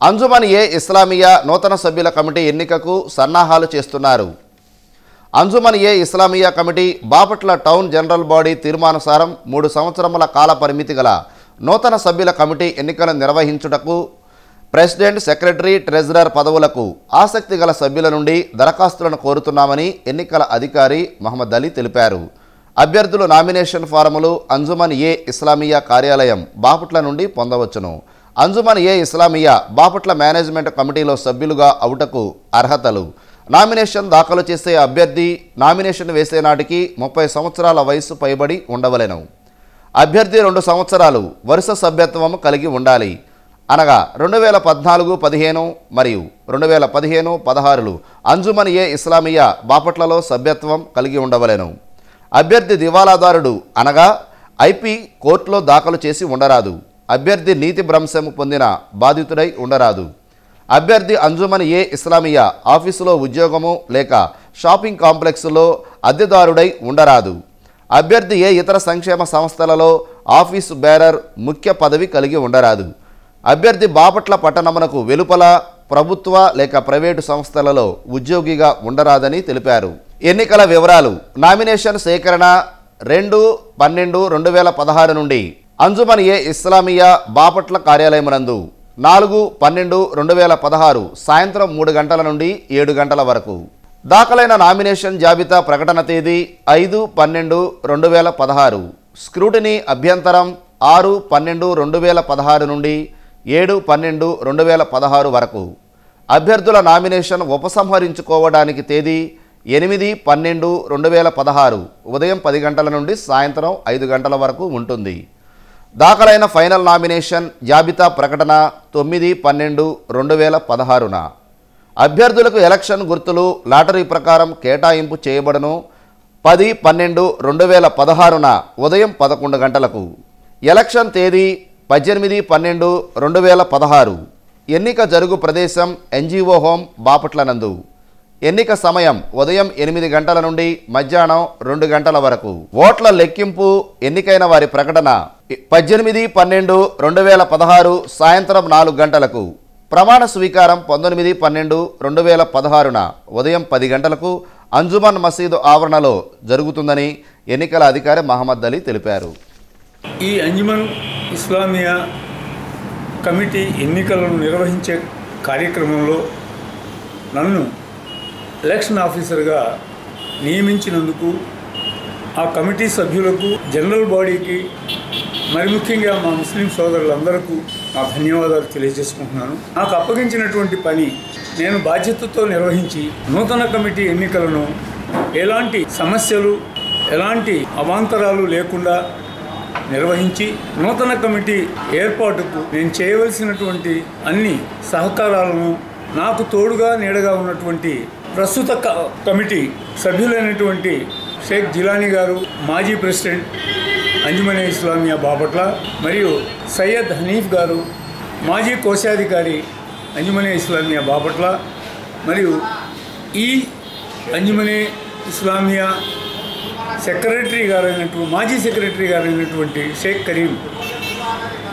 అంజుమన్ ఏ ఇస్లామియా నూతన సభ్యుల కమిటీ ఎన్నికకు సన్నాహాలు చేస్తున్నారు? Anjuman e Islamia committee Bapatla town general body తీర్మానుసారం మూడు సంవత్సరముల కాల పరిమితి గల నూతన సభ్యుల కమిటీ ఎన్నికలు నిర్వహించుటకు ప్రెసిడెంట్ సెక్రటరీ ట్రెజరర్ పదవులకు ఆసక్తి గల సభ్యుల నుండి దరఖాస్తులను కోరుతున్నామని ఎన్నికల అధికారి మహమ్మద్ అలీ తెలిపారు. అభ్యర్థులు నామినేషన్ ఫారములు అంజుమన్ ఏ ఇస్లామియా కార్యాలయం బాపట్ల నుండి పొందవచ్చును. అంజుమన్ ఏ ఇస్లామియా బాపట్ల మేనేజ్మెంట్ కమిటీలో సభ్యులుగా అవుటకు అర్హతలు. నామినేషన్ దాఖలు చేసే అభ్యర్థి నామినేషన్ వేసే నాటికి ముప్పై సంవత్సరాల వయసు పైబడి ఉండవలెను. అభ్యర్థి రెండు సంవత్సరాలు వరుస సభ్యత్వం కలిగి ఉండాలి. అనగా రెండు వేల పద్నాలుగు పదిహేను మరియు రెండు వేల పదిహేను పదహారులు అంజుమన్ ఏ ఇస్లామియా బాపట్లలో సభ్యత్వం కలిగి ఉండవలెను. అభ్యర్థి దివాలాదారుడు అనగా ఐపీ కోర్టులో దాఖలు చేసి ఉండరాదు. అభ్యర్థి నీతి భ్రంశం పొందిన బాధితుడై ఉండరాదు. అభ్యర్థి అంజుమన్ ఏ ఇస్లామియా ఆఫీసులో ఉద్యోగము లేక షాపింగ్ కాంప్లెక్స్లో అద్దెదారుడై ఉండరాదు. అభ్యర్థి ఏ ఇతర సంక్షేమ సంస్థలలో ఆఫీసు బేరర్ ముఖ్య పదవి కలిగి ఉండరాదు. అభ్యర్థి బాపట్ల పట్టణమునకు వెలుపల ప్రభుత్వ లేక ప్రైవేటు సంస్థలలో ఉద్యోగిగా ఉండరాదని తెలిపారు. ఎన్నికల వివరాలు. నామినేషన్ సేకరణ రెండు పన్నెండు రెండు వేల పదహారు నుండి అంజుమన్ ఏ ఇస్లామియా బాపట్ల కార్యాలయమునందు నాలుగు పన్నెండు రెండు వేల పదహారు సాయంత్రం మూడు గంటల నుండి ఏడు గంటల వరకు. దాఖలైన నామినేషన్ జాబితా ప్రకటన తేదీ ఐదు పన్నెండు రెండు వేల పదహారు. స్క్రూటినీ అభ్యంతరం ఆరు పన్నెండు రెండు వేల పదహారు నుండి ఏడు పన్నెండు రెండు వేల పదహారు వరకు అభ్యర్థుల నామినేషన్ ఉపసంహరించుకోవడానికి తేదీ ఎనిమిది పన్నెండు రెండు వేల పదహారు ఉదయం పది గంటల నుండి సాయంత్రం ఐదు గంటల వరకు ఉంటుంది. దాఖలైన ఫైనల్ నామినేషన్ జాబితా ప్రకటన తొమ్మిది పన్నెండు రెండు వేల పదహారున. అభ్యర్థులకు ఎలక్షన్ గుర్తులు లాటరీ ప్రకారం కేటాయింపు చేయబడను. పది పన్నెండు రెండు వేల పదహారున ఉదయం పదకొండు గంటలకు ఎలక్షన్ తేదీ పద్దెనిమిది పన్నెండు రెండు వేల పదహారు. ఎన్నిక జరుగు ప్రదేశం ఎన్జిఓ హోం బాపట్ల నందు ఎన్నిక సమయం ఉదయం ఎనిమిది గంటల నుండి మధ్యాహ్నం రెండు గంటల వరకు. ఓట్ల లెక్కింపు ఎన్నికైన వారి ప్రకటన పద్దెనిమిది పన్నెండు రెండు వేల పదహారు సాయంత్రం నాలుగు గంటలకు. ప్రమాణ స్వీకారం పంతొమ్మిది పన్నెండు రెండు వేల పదహారున ఉదయం పది గంటలకు అంజుమన్ మసీదు ఆవరణలో జరుగుతుందని ఎన్నికల అధికారి మహమ్మద్ అలీ తెలిపారు. ఈ అంజుమన్ ఇస్లామియా కమిటీ ఎన్నికలను నిర్వహించే కార్యక్రమంలో నన్ను ఎలక్షన్ ఆఫీసర్గా నియమించినందుకు ఆ కమిటీ సభ్యులకు జనరల్ బాడీకి మరి ముఖ్యంగా మా ముస్లిం సోదరులందరికీ నా ధన్యవాదాలు తెలియజేసుకుంటున్నాను. నాకు అప్పగించినటువంటి పని నేను బాధ్యతతో నిర్వహించి నూతన కమిటీ ఎన్నికలను ఎలాంటి సమస్యలు ఎలాంటి అవాంతరాలు లేకుండా నిర్వహించి నూతన కమిటీ ఏర్పాటుకు నేను చేయవలసినటువంటి అన్ని సహకారాలను నాకు తోడుగా నీడగా ఉన్నటువంటి ప్రస్తుత క- కమిటీ సభ్యులైనటువంటి షేక్ జిలానీ గారు మాజీ ప్రెసిడెంట్ అంజుమనే ఇస్లామియా బాపట్ల మరియు సయ్యద్ హనీఫ్ గారు మాజీ కోశాధికారి అంజుమనే ఇస్లామియా బాపట్ల మరియు ఈ అంజుమనే ఇస్లామియా సెక్రటరీ గారైనటువంటి మాజీ సెక్రటరీ గారైనటువంటి షేక్ కరీం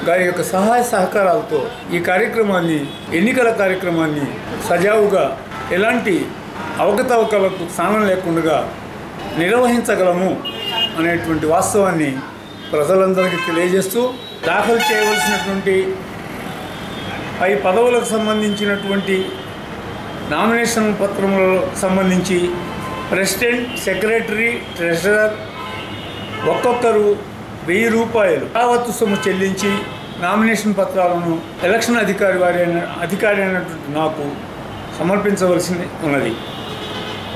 గారి యొక్క సహాయ సహకారాలతో ఈ కార్యక్రమాన్ని ఎన్నికల కార్యక్రమాన్ని సజావుగా ఎలాంటి అవకతవకలకు స్థానం లేకుండా నిర్వహించగలము అనేటువంటి వాస్తవాన్ని ప్రజలందరికీ తెలియజేస్తూ దాఖలు చేయవలసినటువంటి పై పదవులకు సంబంధించినటువంటి నామినేషన్ పత్రములకు సంబంధించి ప్రెసిడెంట్ సెక్రటరీ ట్రెజరర్ ఒక్కొక్కరు వెయ్యి రూపాయలు యావత్తు సొమ్ము చెల్లించి నామినేషన్ పత్రాలను ఎలక్షన్ అధికారి వారి అయిన అధికారి అయినటువంటి నాకు సమర్పించవలసి ఉన్నది.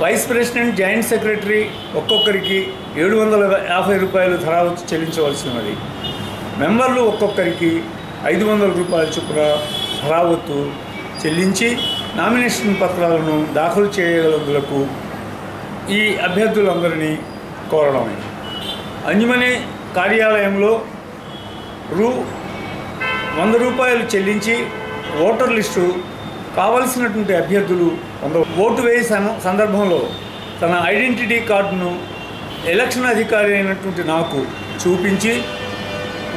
వైస్ ప్రెసిడెంట్ జాయింట్ సెక్రటరీ ఒక్కొక్కరికి ఏడు వందల యాభై రూపాయలు ధరావత్తు చెల్లించవలసి ఉన్నది. మెంబర్లు ఒక్కొక్కరికి ఐదు వందల రూపాయల చొప్పున ధరావత్తు చెల్లించి నామినేషన్ పత్రాలను దాఖలు చేయగలకు ఈ అభ్యర్థులందరినీ కోరడమైంది అంజుమని కార్యాలయంలో రూ వంద రూపాయలు చెల్లించి ఓటర్ లిస్టు కావలసినటువంటి అభ్యర్థులు వంద ఓటు వేసే సందర్భంలో తన ఐడెంటిటీ కార్డును ఎలక్షన్ అధికారి అయినటువంటి నాకు చూపించి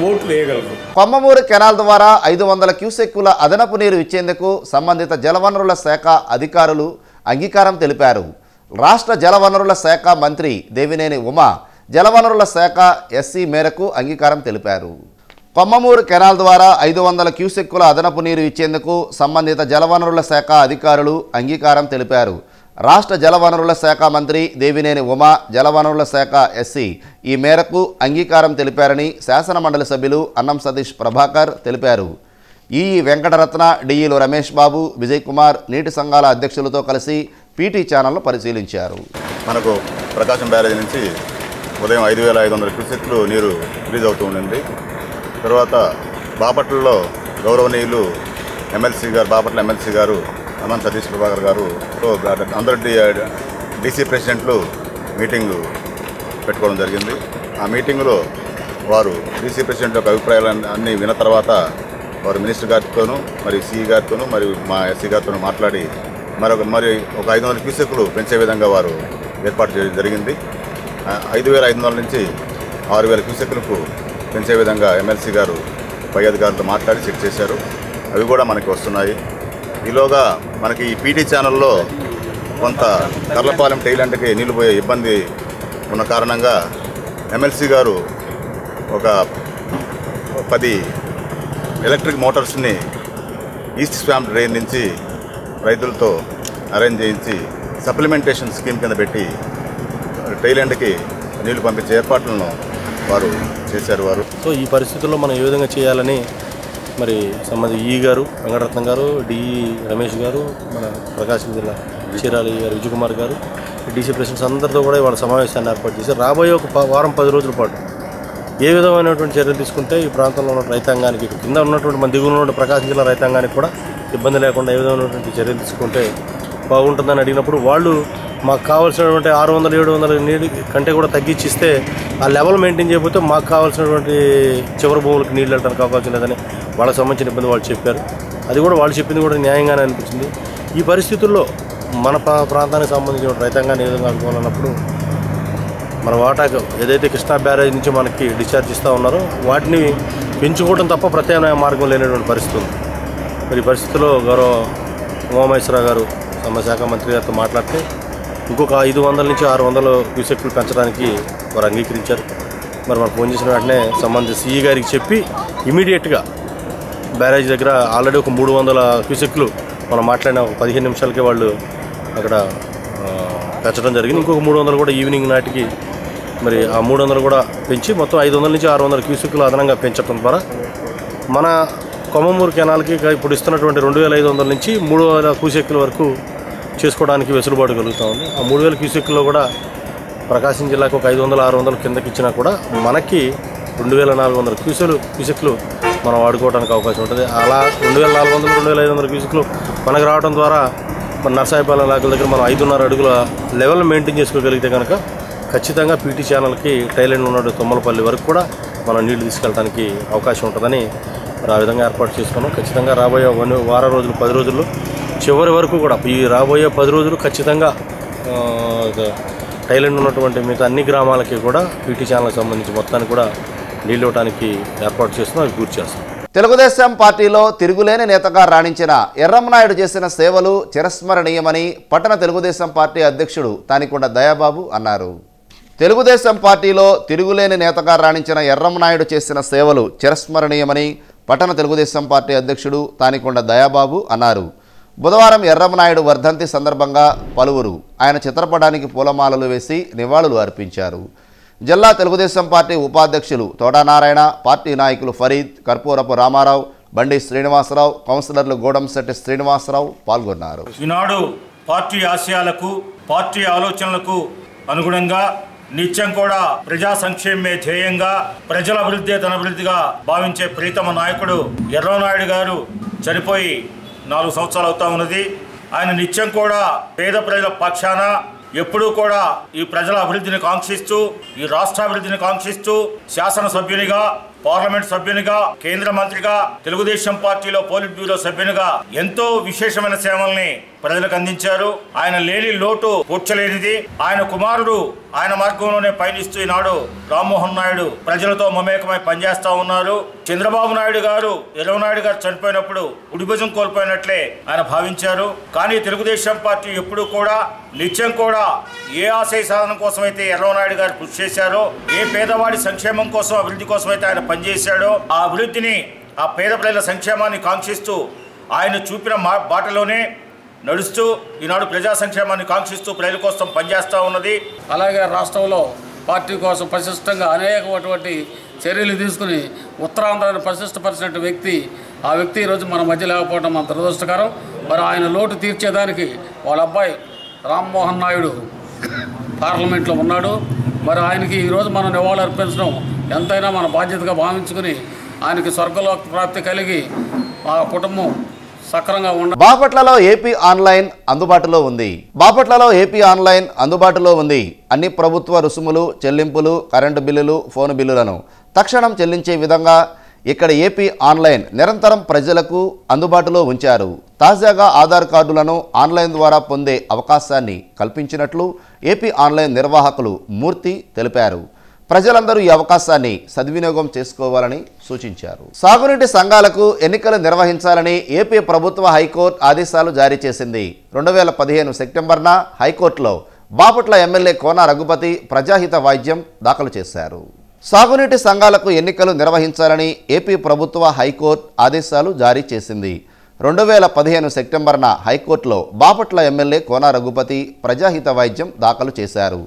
ఓటు వేయగలరు. కొమ్మమూరు కెనాల్ ద్వారా ఐదు వందల క్యూసెక్కుల అదనపు నీరు ఇచ్చేందుకు సంబంధిత జలవనరుల శాఖ అధికారులు అంగీకారం తెలిపారు. రాష్ట్ర జలవనరుల శాఖ మంత్రి దేవినేని ఉమా జలవనరుల శాఖ ఎస్సీ మేరకు అంగీకారం తెలిపారు. కొమ్మమూరు కెనాల్ ద్వారా ఐదు వందల క్యూసెక్కుల అదనపు నీరు ఇచ్చేందుకు సంబంధిత జలవనరుల శాఖ అధికారులు అంగీకారం తెలిపారు. రాష్ట్ర జలవనరుల శాఖ మంత్రి దేవినేని ఉమా జలవనరుల శాఖ ఎస్సీ ఈ మేరకు అంగీకారం తెలిపారని శాసనమండలి సభ్యులు అన్నం సతీష్ ప్రభాకర్ తెలిపారు. ఈఈ వెంకటరత్న డిఈలు రమేష్ బాబు విజయ్ కుమార్ నీటి సంఘాల అధ్యక్షులతో కలిసి పీటీ ఛానల్ను పరిశీలించారు. మనకు ప్రకాశం బ్యారేజ్ నుంచి ఉదయం ఐదు వేల ఐదు వందల క్యూసెక్లు నీరు రిలీజ్ అవుతూ ఉండింది. తర్వాత బాపట్లలో గౌరవనీయులు ఎమ్మెల్సీ గారు బాపట్ల ఎమ్మెల్సీ గారు అనంత సతీష్ ప్రభాకర్ గారు తో అందరు డీసీ ప్రెసిడెంట్లు మీటింగ్ పెట్టుకోవడం జరిగింది. ఆ మీటింగ్లో వారు డీసీ ప్రెసిడెంట్ యొక్క అభిప్రాయాలన్నీ అన్నీ విన్న తర్వాత వారు మినిస్టర్ గారితోనూ మరి సిఈ గారితోనూ మరియు మా ఎస్సీ గారితోనూ మాట్లాడి మరొక మరి ఒక ఐదు వందల క్యూసెక్లు పెంచే విధంగా వారు ఏర్పాటు చేయడం జరిగింది. ఐదు వేల ఐదు వందల నుంచి ఆరు వేల క్యూసెక్లకు పెంచే విధంగా ఎమ్మెల్సీ గారు పై అధికారులతో మాట్లాడి చెక్ చేశారు. అవి కూడా మనకి వస్తున్నాయి. ఈలోగా మనకి ఈ పీటీ ఛానల్లో కొంత కర్లపాలెం టైలాండ్కి నిలిపోయే పోయే ఇబ్బంది ఉన్న కారణంగా ఎమ్మెల్సీ గారు ఒక పది ఎలక్ట్రిక్ మోటార్స్ని ఈస్ట్ స్వామ్ డ్రైన్ నుంచి రైతులతో అరేంజ్ చేయించి సప్లిమెంటేషన్ స్కీమ్ కింద పెట్టి టైలాండ్కి నీళ్ళు పంపించే ఏర్పాట్లను వారు చేశారు వారు. సో ఈ పరిస్థితుల్లో మనం ఏ విధంగా చేయాలని మరి సంబంధి ఈ గారు వెంకటరత్నం గారు డిఈ రమేష్ గారు మన ప్రకాశం జిల్లా చీరాలి గారు విజయకుమార్ గారు డీసీ ప్రెసిడెంట్స్ అందరితో కూడా వాళ్ళ సమావేశాన్ని ఏర్పాటు చేసి రాబోయే ఒక వారం పది రోజుల పాటు ఏ విధమైనటువంటి చర్యలు తీసుకుంటే ఈ ప్రాంతంలో ఉన్న రైతాంగానికి కింద ఉన్నటువంటి మన దిగువన ఉన్న ప్రకాశం జిల్లా రైతాంగానికి కూడా ఇబ్బంది లేకుండా ఏ విధమైనటువంటి చర్యలు తీసుకుంటే బాగుంటుందని అడిగినప్పుడు వాళ్ళు మాకు కావాల్సినటువంటి ఆరు వందల ఏడు వందల నీళ్ళు కంటే కూడా తగ్గించిస్తే ఆ లెవెల్ మెయింటైన్ చేయకపోతే మాకు కావాల్సినటువంటి చివరి భూములకు నీళ్ళు వెళ్ళడానికి అవకాశం లేదని వాళ్ళకి సంబంధించిన ఇబ్బంది వాళ్ళు చెప్పారు. అది కూడా వాళ్ళు చెప్పింది కూడా న్యాయంగానే అనిపించింది. ఈ పరిస్థితుల్లో మన ప్రా- ప్రాంతానికి సంబంధించిన రైతాంగాన్ని ఏ విధంగా అనుకోవాలన్నప్పుడు మన వాటాకు ఏదైతే కృష్ణా బ్యారేజ్ నుంచి మనకి డిశ్చార్జ్ ఇస్తూ ఉన్నారో వాటిని పెంచుకోవడం తప్ప ప్రత్యామ్నాయ మార్గం లేనటువంటి పరిస్థితి ఉంది. మరి ఈ పరిస్థితిలో గౌరవ ఉమామహేశ్వరరావు గారు సమశాఖ మంత్రి గారితో మాట్లాడితే ఇంకొక ఐదు వందల నుంచి ఆరు వందలు క్యూసెక్లు పెంచడానికి వారు అంగీకరించారు. మరి మనకు ఫోన్ చేసిన వెంటనే సంబంధిత సిఈ గారికి చెప్పి ఇమీడియట్గా బ్యారేజ్ దగ్గర ఆల్రెడీ ఒక మూడు వందల క్యూసెక్లు మనం మాట్లాడిన ఒక పదిహేను నిమిషాలకే వాళ్ళు అక్కడ పెంచడం జరిగింది. ఇంకొక మూడు వందలు కూడా ఈవినింగ్ నాటికి మరి ఆ మూడు వందలు కూడా పెంచి మొత్తం ఐదు వందల నుంచి ఆరు వందల క్యూసెక్లు అదనంగా పెంచడం ద్వారా మన కొమ్మమూరు కెనాల్కి ఇప్పుడు ఇస్తున్నటువంటి రెండు వేల ఐదు వందల నుంచి మూడు వేల క్యూసెక్ల వరకు చేసుకోవడానికి వెసులుబాటు కలుగుతూ ఉంది. ఆ మూడు వేల క్యూసెక్లో కూడా ప్రకాశం జిల్లాకు ఒక ఐదు వందల ఆరు వందలు కిందకి ఇచ్చినా కూడా మనకి రెండు వేల నాలుగు వందల క్యూసెలు క్యూసెక్లు మనం వాడుకోవడానికి అవకాశం ఉంటుంది. అలా రెండు వేల నాలుగు వందలు రెండు వేల ఐదు వందల క్యూసెక్లు మనకు రావడం ద్వారా మన నర్సాయిపాలెం లాగుల దగ్గర మనం ఐదున్నర అడుగుల లెవెల్ మెయింటైన్ చేసుకోగలిగితే కనుక ఖచ్చితంగా పీటీ ఛానల్కి టైలెండ్ ఉన్నాడు తుమ్మలపల్లి వరకు కూడా మనం నీళ్ళు తీసుకెళ్ళడానికి అవకాశం ఉంటుందని మరి ఆ విధంగా ఏర్పాటు చేసుకున్నాం. ఖచ్చితంగా రాబోయే వన్ వారం రోజులు పది రోజుల్లో చివరి వరకు కూడా ఈ రాబోయే పది రోజులు ఖచ్చితంగా టైలెండ్ ఉన్నటువంటి మిగతా అన్ని గ్రామాలకి కూడా పీటీ ఛానల్కి సంబంధించి మొత్తాన్ని కూడా నీళ్ళు ఇవ్వడానికి ఏర్పాటు చేస్తున్నాం. అవి పూర్తి చేస్తాం. తెలుగుదేశం పార్టీలో తిరుగులేని నేతగా రాణించిన ఎర్రంనాయుడు చేసిన సేవలు చిరస్మరణీయమని పట్టణ తెలుగుదేశం పార్టీ అధ్యక్షుడు తానికొండ దయాబాబు అన్నారు. తెలుగుదేశం పార్టీలో తిరుగులేని నేతగా రాణించిన ఎర్రంనాయుడు చేసిన సేవలు చిరస్మరణీయమని పట్టణ తెలుగుదేశం పార్టీ అధ్యక్షుడు తానికొండ దయాబాబు అన్నారు. బుధవారం ఎర్రంనాయుడు వర్ధంతి సందర్భంగా పలువురు ఆయన చిత్రపటానికి పూలమాలలు వేసి నివాళులు అర్పించారు. జిల్లా తెలుగుదేశం పార్టీ ఉపాధ్యక్షులు తోడానారాయణ పార్టీ నాయకులు ఫరీద్ కర్పూరపు రామారావు బండి శ్రీనివాసరావు కౌన్సిలర్లు గోడంశెట్టి శ్రీనివాసరావు పాల్గొన్నారు. ఈనాడు పార్టీ ఆశయాలకు పార్టీ ఆలోచనలకు అనుగుణంగా నిత్యం కూడా ప్రజా సంక్షేమమే ధ్యేయంగా ప్రజల అభివృద్ధి తన అభివృద్ధిగా భావించే ప్రీతమ నాయకుడు ఎర్రనాయుడు గారు చనిపోయి నాలుగు సంవత్సరాలు అవుతా ఉన్నది. ఆయన నిత్యం కూడా పేద ప్రజల పక్షాన ఎప్పుడూ కూడా ఈ ప్రజల అభివృద్ధిని కాంక్షిస్తూ ఈ రాష్ట్ర అభివృద్ధిని కాంక్షిస్తూ శాసనసభ్యునిగా పార్లమెంట్ సభ్యునిగా కేంద్ర మంత్రిగా తెలుగుదేశం పార్టీలో పోలిట్ బ్యూరో సభ్యునిగా ఎంతో విశేషమైన సేవల్ని ప్రజలకు అందించారు. ఆయన లేని లోటు పూడ్చలేనిది. ఆయన కుమారుడు ఆయన మార్గంలోనే పయనిస్తూ ఈనాడు రామ్మోహన్ నాయుడు ప్రజలతో మమేకమై పనిచేస్తా ఉన్నారు. చంద్రబాబు నాయుడు గారు నాయుడు గారు చనిపోయినప్పుడు ఉడిభుజం కోల్పోయినట్లే ఆయన భావించారు. కానీ తెలుగుదేశం పార్టీ ఎప్పుడూ కూడా నిత్యం కూడా ఏ ఆశయ సాధన కోసమైతే ఎర్రవనాయుడు గారు కృషి చేశారో ఏ పేదవాడి సంక్షేమం కోసం అభివృద్ధి కోసం అయితే ఆయన పనిచేశాడో ఆ అభివృద్ధిని ఆ పేద ప్రజల సంక్షేమాన్ని కాంక్షిస్తూ ఆయన చూపిన మా బాటలోనే నడుస్తూ ఈనాడు ప్రజా సంక్షేమాన్ని కాంక్షిస్తూ ప్రజల కోసం పనిచేస్తూ ఉన్నది. అలాగే రాష్ట్రంలో పార్టీ కోసం పరిశిష్టంగా అనేకటువంటి చర్యలు తీసుకుని ఉత్తరాంధ్రాన్ని పరిశిష్టపరిచిన వ్యక్తి ఆ వ్యక్తి ఈరోజు మన మధ్య లేకపోవడం మన దురదృష్టకరం. మరి ఆయన లోటు తీర్చేదానికి వాళ్ళ అబ్బాయి రామ్మోహన్ నాయుడు పార్లమెంట్లో ఉన్నాడు. మరి ఆయనకి ఈరోజు మనం నివాళులు అర్పించడం ఎంతైనా మన బాధ్యతగా భావించుకుని ఆయనకి స్వర్గలో ప్రాప్తి కలిగి ఆ కుటుంబం సక్రంగా ఉండ బాపట్లలో ఏపీ ఆన్లైన్ అందుబాటులో ఉంది. బాపట్లలో ఏపీ ఆన్లైన్ అందుబాటులో ఉంది. అన్ని ప్రభుత్వ రుసుములు చెల్లింపులు కరెంటు బిల్లులు ఫోన్ బిల్లులను తక్షణం చెల్లించే విధంగా ఇక్కడ ఏపీ ఆన్లైన్ నిరంతరం ప్రజలకు అందుబాటులో ఉంచారు. తాజాగా ఆధార్ కార్డులను ఆన్లైన్ ద్వారా పొందే అవకాశాన్ని కల్పించినట్లు ఏపీ ఆన్లైన్ నిర్వాహకులు మూర్తి తెలిపారు. ప్రజలందరూ ఈ అవకాశాన్ని సద్వినియోగం చేసుకోవాలని సూచించారు. సాగునీటి సంఘాలకు ఎన్నికలు నిర్వహించాలని ఏపీ ప్రభుత్వ హైకోర్టు ఆదేశాలు జారీ చేసింది. రెండు వేల పదిహేను సెప్టెంబర్న హైకోర్టులో బాపట్ల ఎమ్మెల్యే కోన రఘుపతి ప్రజాహిత వాయిద్యం దాఖలు చేశారు. సాగునీటి సంఘాలకు ఎన్నికలు నిర్వహించాలని ఏపీ ప్రభుత్వ హైకోర్టు ఆదేశాలు జారీ చేసింది. రెండు వేల పదిహేను సెప్టెంబర్న హైకోర్టులో బాపట్ల ఎమ్మెల్యే కోన రఘుపతి ప్రజాహిత వైద్యం దాఖలు చేశారు.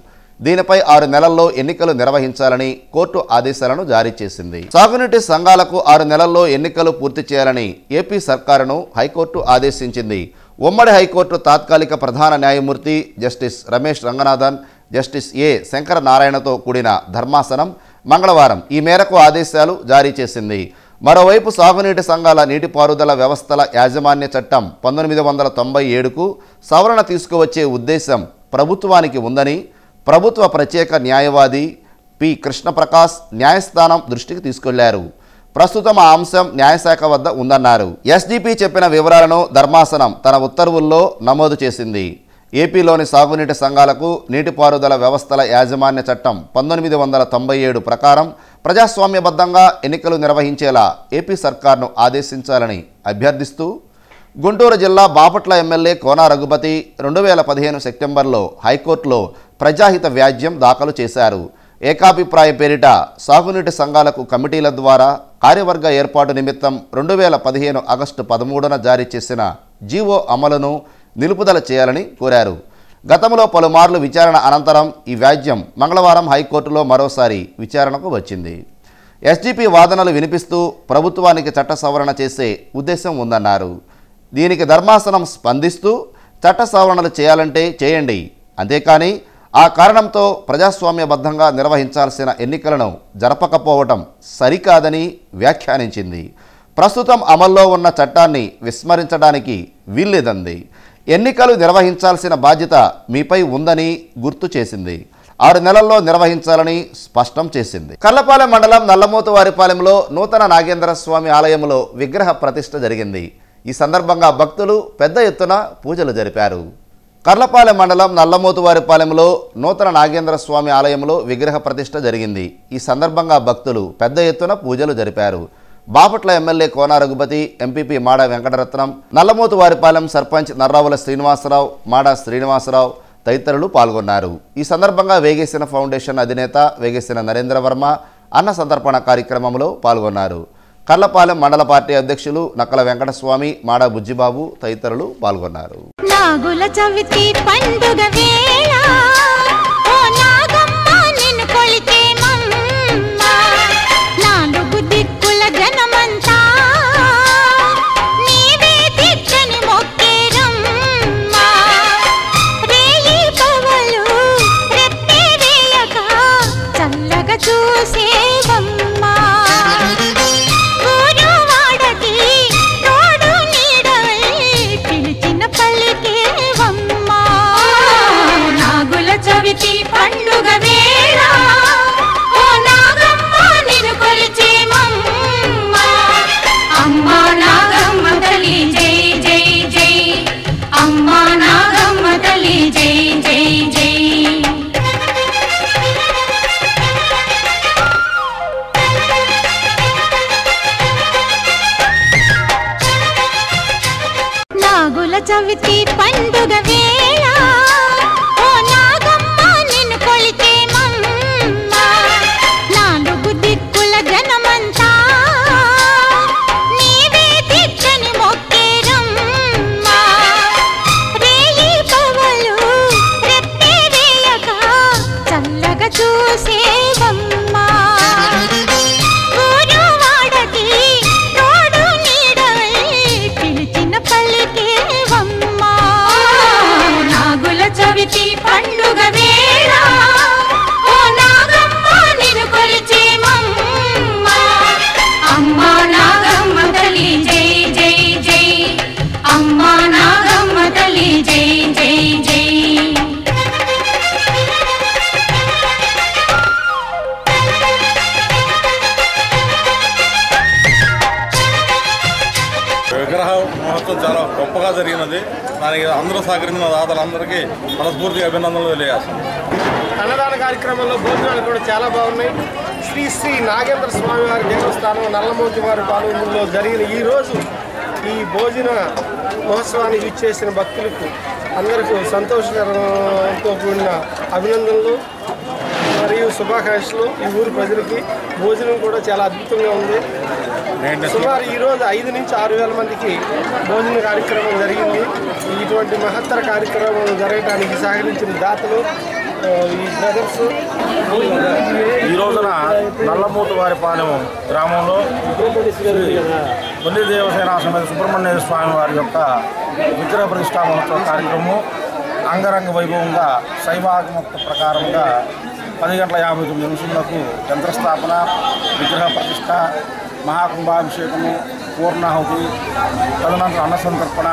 దీనిపై ఆరు నెలల్లో ఎన్నికలు నిర్వహించాలని కోర్టు ఆదేశాలను జారీ చేసింది. సాగునీటి సంఘాలకు ఆరు నెలల్లో ఎన్నికలు పూర్తి చేయాలని ఏపీ సర్కారును హైకోర్టు ఆదేశించింది. ఉమ్మడి హైకోర్టు తాత్కాలిక ప్రధాన న్యాయమూర్తి justice Ramesh Ranganathan justice A Shankara నారాయణతో కూడిన ధర్మాసనం మంగళవారం ఈ మేరకు ఆదేశాలు జారీ చేసింది. మరోవైపు సాగునీటి సంఘాల నీటిపారుదల వ్యవస్థల యాజమాన్య చట్టం పంతొమ్మిది వందల తొంభై ఏడుకు సవరణ తీసుకువచ్చే ఉద్దేశం ప్రభుత్వానికి ఉందని ప్రభుత్వ ప్రత్యేక న్యాయవాది పి. కృష్ణప్రకాశ్ న్యాయస్థానం దృష్టికి తీసుకెళ్ళారు. ప్రస్తుతం ఆ అంశం న్యాయశాఖ వద్ద ఉందన్నారు. ఎస్డిపి చెప్పిన వివరాలను ధర్మాసనం తన ఉత్తర్వుల్లో నమోదు చేసింది. ఏపీలోని సాగునీటి సంఘాలకు నీటిపారుదల వ్యవస్థల యాజమాన్య చట్టం పంతొమ్మిది వందల తొంభై ఏడు ప్రకారం ప్రజాస్వామ్యబద్ధంగా ఎన్నికలు నిర్వహించేలా ఏపీ సర్కార్ను ఆదేశించాలని అభ్యర్థిస్తూ గుంటూరు జిల్లా బాపట్ల ఎమ్మెల్యే కోన రఘుపతి రెండు వేల పదిహేను సెప్టెంబర్లో హైకోర్టులో ప్రజాహిత వ్యాజ్యం దాఖలు చేశారు. ఏకాభిప్రాయ పేరిట సాగునీటి సంఘాలకు కమిటీల ద్వారా కార్యవర్గ ఏర్పాటు నిమిత్తం రెండు వేల పదిహేను ఆగస్టు పదమూడున జారీ చేసిన జీవో అమలును నిలుపుదల చేయాలని కోరారు. గతంలో పలుమార్లు విచారణ అనంతరం ఈ వ్యాజ్యం మంగళవారం హైకోర్టులో మరోసారి విచారణకు వచ్చింది. ఎస్డీపీ వాదనలు వినిపిస్తూ ప్రభుత్వానికి చట్ట సవరణ చేసే ఉద్దేశం ఉందన్నారు. దీనికి ధర్మాసనం స్పందిస్తూ చట్ట సవరణలు చేయాలంటే చేయండి. అంతేకాని ఆ కారణంతో ప్రజాస్వామ్యబద్ధంగా నిర్వహించాల్సిన ఎన్నికలను జరపకపోవటం సరికాదని వ్యాఖ్యానించింది. ప్రస్తుతం అమల్లో ఉన్న చట్టాన్ని విస్మరించడానికి వీల్లేదంది. ఎన్నికలు నిర్వహించాల్సిన బాధ్యత మీపై ఉందని గుర్తు చేసింది. ఆరు నెలల్లో నిర్వహించాలని స్పష్టం చేసింది. కల్లపాలెం మండలం నల్లమూతవారిపాలెంలో నూతన నాగేంద్ర స్వామి ఆలయంలో విగ్రహ ప్రతిష్ట జరిగింది. ఈ సందర్భంగా భక్తులు పెద్ద ఎత్తున పూజలు జరిపారు. కర్లపాలెం మండలం నల్లమోతువారిపాలెంలో నూతన నాగేంద్ర స్వామి ఆలయంలో విగ్రహ ప్రతిష్ఠ జరిగింది. ఈ సందర్భంగా భక్తులు పెద్ద ఎత్తున పూజలు జరిపారు. బాపట్ల ఎమ్మెల్యే కోన రఘుపతి ఎంపీపీ మాడ వెంకటరత్నం నల్లమోతువారిపాలెం సర్పంచ్ నర్రావుల శ్రీనివాసరావు మాడ శ్రీనివాసరావు తదితరులు పాల్గొన్నారు. ఈ సందర్భంగా వేగేసిన ఫౌండేషన్ అధినేత వేగేసిన నరేంద్ర వర్మ అన్న సంతర్పణ కార్యక్రమంలో పాల్గొన్నారు. కర్లపాలెం మండల పార్టీ అధ్యక్షులు నక్కల వెంకటస్వామి మాడ బుజ్జిబాబు తదితరులు పాల్గొన్నారు. చేసిన భక్తులకు అందరికీ సంతోషకరంతో కూడిన అభినందనలు మరియు శుభాకాంక్షలు ఈ ఊరి ప్రజలకి. భోజనం కూడా చాలా అద్భుతంగా ఉంది. సుమారు ఈ రోజు ఐదు నుంచి ఆరు వేల మందికి భోజన కార్యక్రమం జరిగింది. ఇటువంటి మహత్తర కార్యక్రమం జరగడానికి సహకరించిన దాతలు ఈ బ్రదర్స్ ఈ రోజున నల్లమూతువారిపాలెం గ్రామంలో శ్రీ తొలి దేవసేన సమేత సుబ్రహ్మణ్య స్వామి వారి యొక్క విగ్రహ ప్రతిష్టాపనోత్సవ కార్యక్రమం అంగరంగ వైభవంగా శైవాగమక్త ప్రకారంగా పది గంటల యాభై తొమ్మిది నిమిషములకు యంత్రస్థాపన విగ్రహ ప్రతిష్ట మహాకుంభాభిషేకము పూర్ణాహుతి తదనంతరం అన్నసంతర్పణ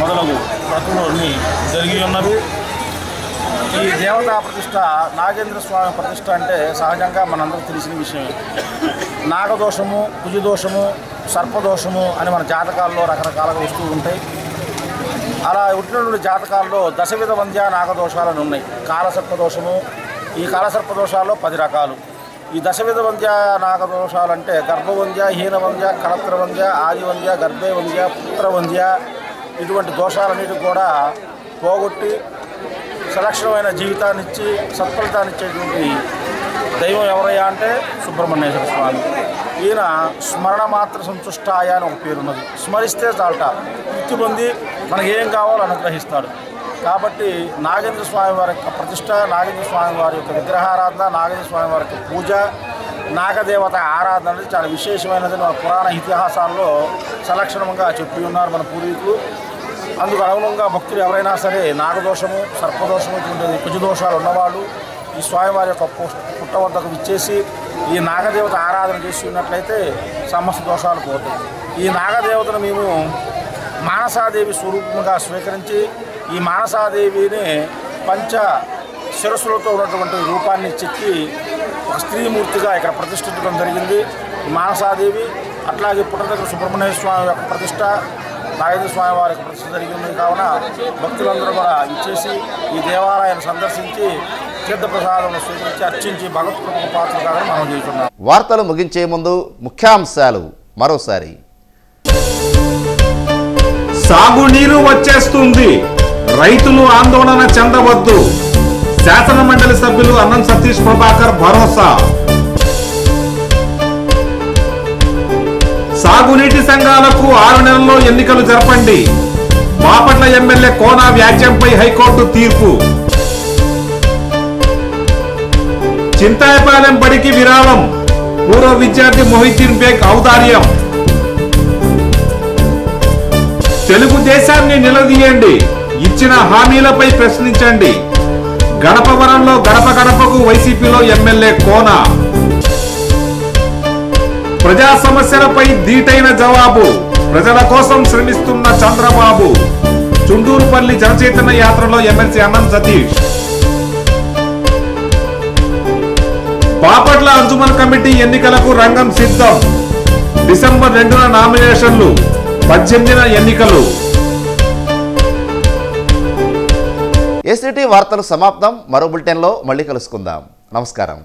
మొదలగు ప్రతులన్నీ జరిగి ఉన్నవి. ఈ దేవతా ప్రతిష్ట నాగేంద్ర స్వామి ప్రతిష్ట అంటే సహజంగా మనందరూ తెలిసిన విషయమే. నాగదోషము కుజదోషము సర్పదోషము అని మన జాతకాల్లో రకరకాలుగా వస్తూ ఉంటాయి. అలా ఉన్నటువంటి జాతకాల్లో దశవిధ వంద్య నాగదోషాలని ఉన్నాయి. కాలసర్పదోషము ఈ కాలసర్పదోషాల్లో పది రకాలు. ఈ దశవిధ వంద్య నాగదోషాలు అంటే గర్భవంద్య హీనవంద్య కలత్రవంద్య ఆదివంద్య గర్భేవంద్య పుత్రవంద్య ఇటువంటి దోషాలన్నిటి కూడా పోగొట్టి సులక్షణమైన జీవితాన్నిచ్చి సత్ఫలితాన్నిచ్చేటువంటి సత్ఫలితాన్ని ఇచ్చేటువంటి దైవం ఎవరయ్యా అంటే సుబ్రహ్మణ్యేశ్వర స్వామి. ఈయన స్మరణ మాత్ర సంతుష్టాయ అని ఒక పేరు ఉన్నది స్మరిస్తే చాలట. తృప్తి పొంది మనకేం కావాలో అనుగ్రహిస్తాడు. కాబట్టి నాగేంద్ర స్వామి వారి యొక్క ప్రతిష్ట నాగేంద్ర స్వామి వారి యొక్క విగ్రహారాధన నాగేంద్ర స్వామి వారి యొక్క పూజ నాగదేవత ఆరాధన అనేది చాలా విశేషమైనది మన పురాణ ఇతిహాసాల్లో సలక్షణంగా చెప్పి ఉన్నారు మన పూర్వీకులు. అందుకు అనుగుణంగా భక్తులు ఎవరైనా సరే నాగదోషము సర్పదోషము ఇటువంటి కుజదోషాలు ఉన్నవాళ్ళు ఈ స్వామివారి యొక్క పుట్ట వద్దకు విచ్చేసి ఈ నాగదేవత ఆరాధన చేసి ఉన్నట్లయితే సమస్త దోషాలు పోతాయి. ఈ నాగదేవతను మేము మానసాదేవి స్వరూపంగా స్వీకరించి ఈ మానసాదేవిని పంచ శిరస్సులతో ఉన్నటువంటి రూపాన్ని చెక్కి ఒక స్త్రీమూర్తిగా ఇక్కడ ప్రతిష్ఠించడం జరిగింది. ఈ మానసాదేవి అట్లాగే పుట్టదగ్గర సుబ్రహ్మణ్య స్వామి యొక్క ప్రతిష్ట నాగేంద్ర స్వామి వారికి యొక్క ప్రతిష్ట జరిగింది. కావున భక్తులందరూ కూడా ఇచ్చేసి ఈ దేవాలయాన్ని సందర్శించి తీర్థప్రసాదం స్వీకరించి అర్చించి భగవత్కృప పాత్ర కాదని మనం చేస్తున్నాం. వార్తలు ముగించే ముందు ముఖ్యాంశాలు మరోసారి. సాగునీరు వచ్చేస్తుంది. రైతులు ఆందోళన చెందవద్దు. శాసన మండలి సభ్యులు అన్నం సతీష్ ప్రభాకర్ భరోసా. సాగునీటి సంఘాలకు ఆరు నెలల్లో ఎన్నికలు జరపండి. బాపట్ల ఎమ్మెల్యే కోనా వ్యాజ్యంపై హైకోర్టు తీర్పు. చింతాయపాలెం బడికి విరాళం పూర్వ విద్యార్థి మొహిద్దీన్ బేగ్ ఔదార్యం. తెలుగుదేశాన్ని నిలదీయండి. ఇచ్చిన హామీలపై ప్రశ్నించండి. గడపవరంలో గడప గడపకు వైసీపీలో ఎమ్మెల్యే కోన. ప్రజా సమస్యలపై ధీటైన జవాబు. ప్రజల కోసం శ్రమిస్తున్న చంద్రబాబు. చుండూరుపల్లి జనచేతన యాత్రలో ఎమ్మెల్సీ అన్నం సతీష్. బాపట్ల అంజుమన్ కమిటీ ఎన్నికలకు రంగం సిద్ధం. డిసెంబర్ రెండున నామినేషన్లు పద్దెనిమిదిన ఎన్నికలు. ఏసీటీ వార్తలు సమాప్తం. మరో బులెటిన్లో మళ్ళీ కలుసుకుందాం. నమస్కారం.